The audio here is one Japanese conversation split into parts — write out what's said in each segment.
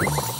Bye.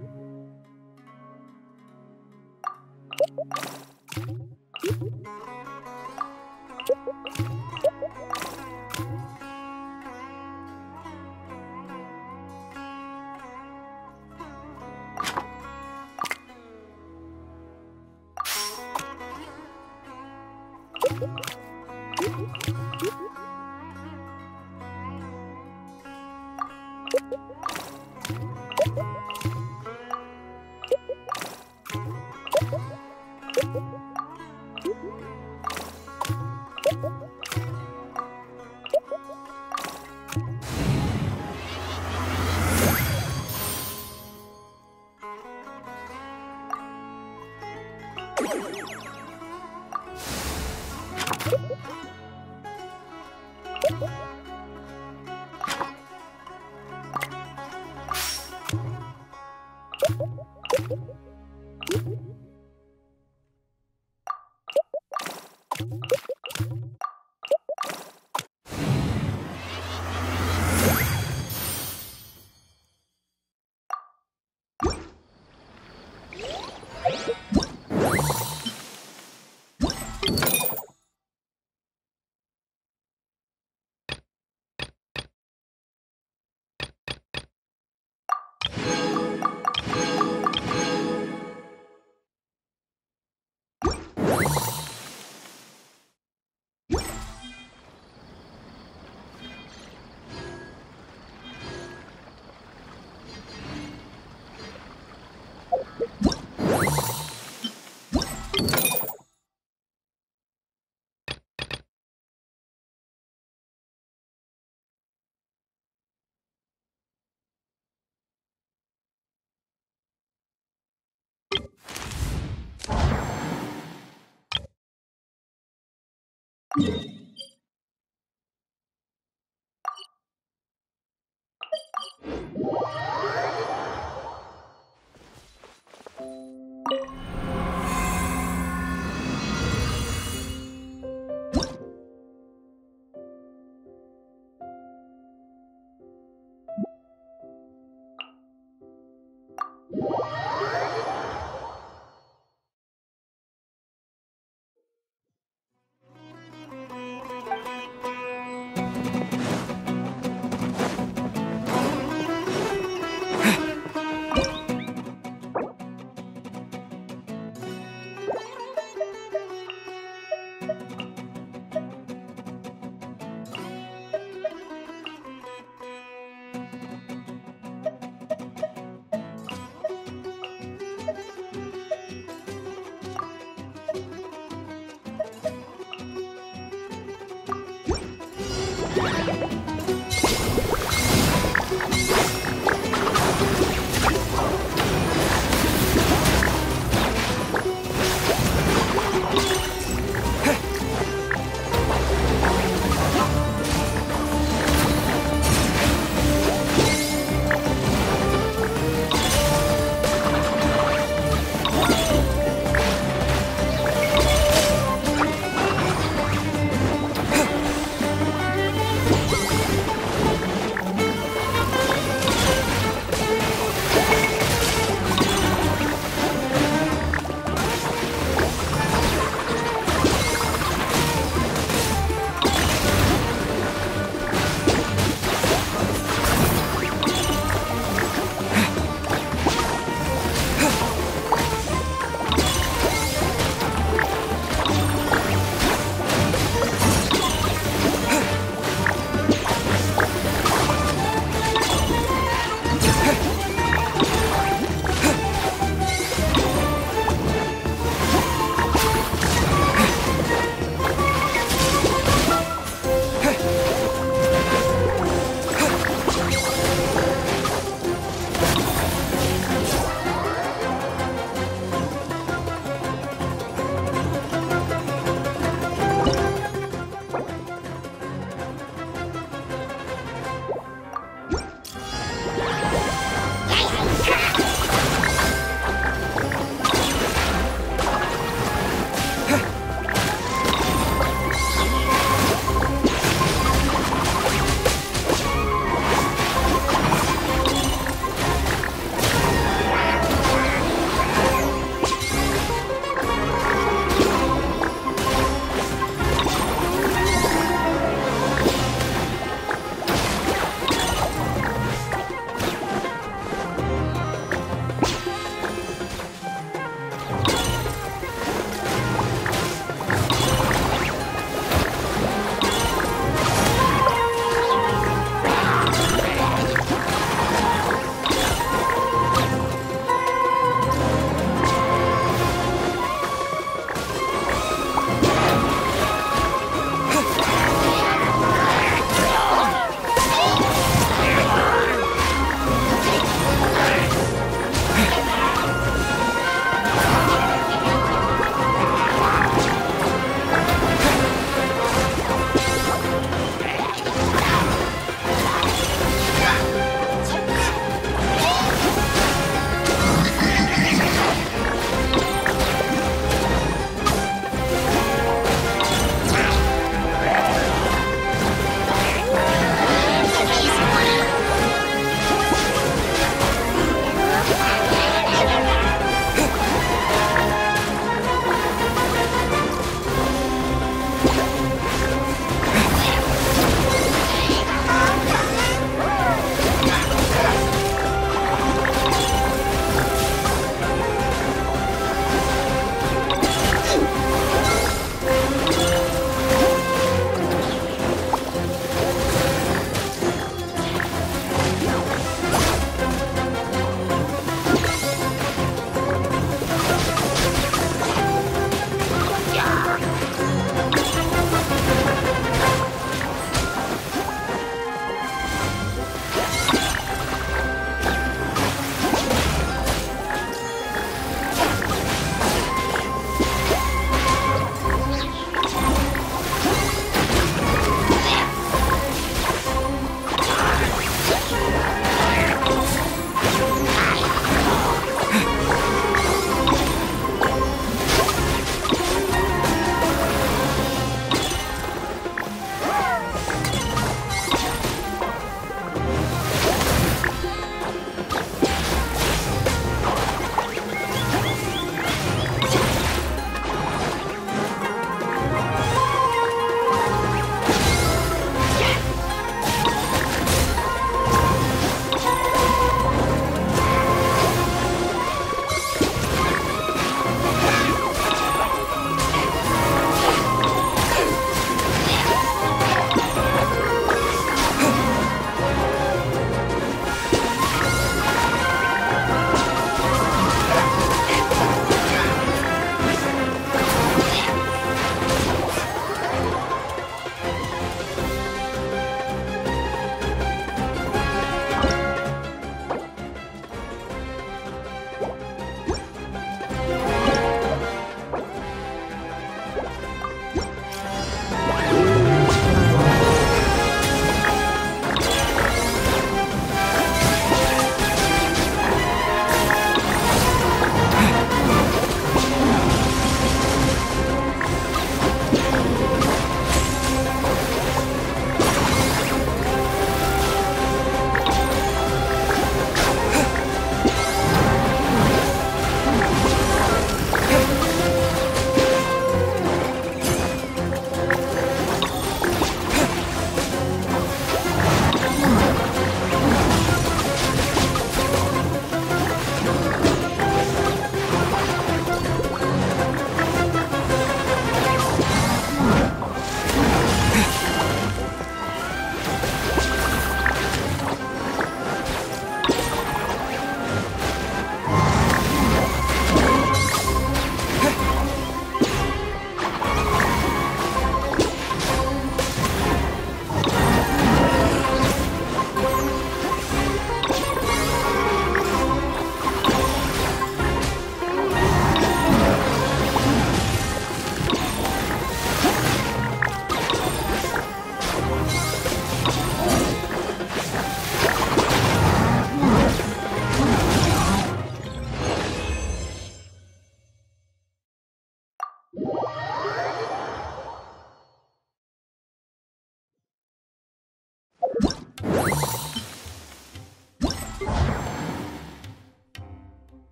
you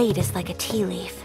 Blade is like a tea leaf.